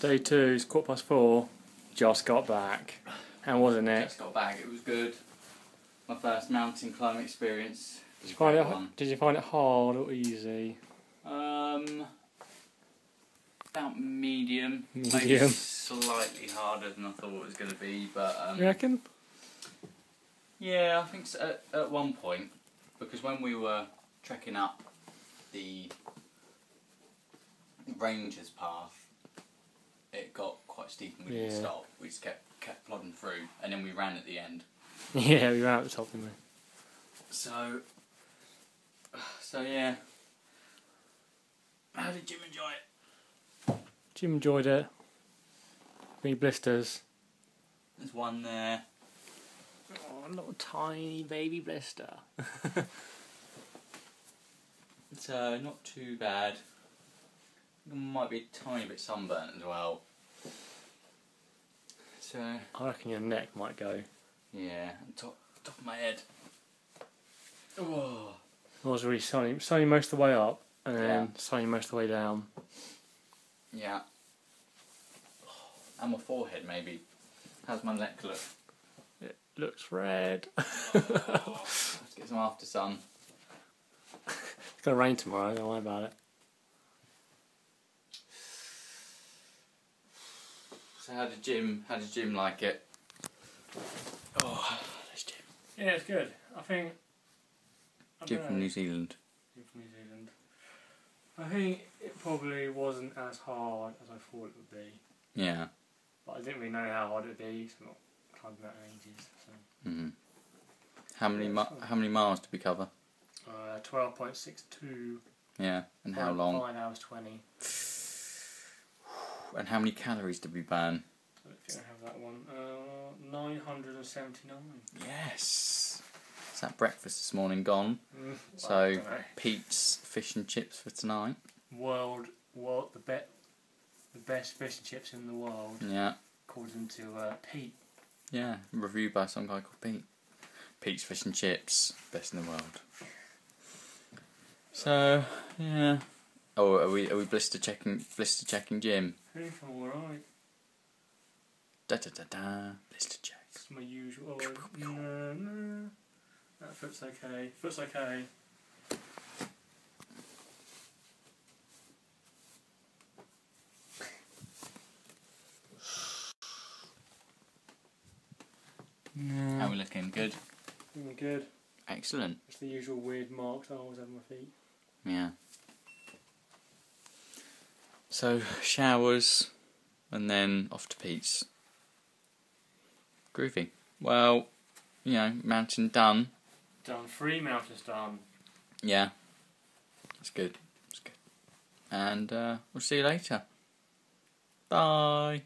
Day two, it's quarter past four. Just got back. How wasn't it, Just got back. It was good. My first mountain climbing experience. Did you find it? one. Did you find it hard or easy? Um, about medium. Maybe Medium. slightly harder than I thought it was going to be, but um, You reckon? yeah, I think so, at, at one point because when we were trekking up the Rangers path, it got quite steep and we didn't Yeah. stop. We just kept kept plodding through, and then we ran at the end. Yeah, we ran out the top, didn't we? So, so yeah. How did Jim enjoy it? Jim enjoyed it. Any blisters? There's one there. Oh, a little tiny baby blister. It's uh, not too bad. Might be a tiny bit sunburnt as well. So I reckon your neck might go. yeah, top top of my head. Oh. It was really sunny. Sunny most of the way up, and then Yeah. sunny most of the way down. Yeah. And my forehead maybe. How's my neck look? It looks red. Let's get some after sun. It's gonna rain tomorrow. Don't worry about it. So how did Jim? How did Jim like it? Oh, there's Jim. Yeah, it's good. I think. I Jim from. New Zealand. Jim from New Zealand. I think it probably wasn't as hard as I thought it would be, Yeah. but I didn't really know how hard it would be. 'cause I'm not climbing that ranges. So. hmm How many Yeah, how many miles did we cover? Uh, twelve point six two. Yeah. And how long? Five hours twenty. And how many calories did we burn? I don't think I have that one. Uh, nine hundred and seventy nine. Yes. Is that breakfast this morning gone? Mm, So- I don't know. Pete's fish and chips for tonight. world, world, the bet, the best fish and chips in the world, Yeah. according to uh, Pete. Yeah. Reviewed by some guy called Pete. Pete's fish and chips, best in the world. So yeah. Oh, are we are we blister checking blister checking Jim? I alright. Da da da da. Blister check. It's my usual. Oh, no, no. That foot's okay. Foot's okay. How are we looking? Good. Mm, good. Excellent. It's the usual weird marks I always have on my feet. Yeah. So showers, and then off to Pete's. Groovy. Well, you know, mountain done. Done. Three mountains done. Yeah. That's good. That's good. And uh, we'll see you later. Bye.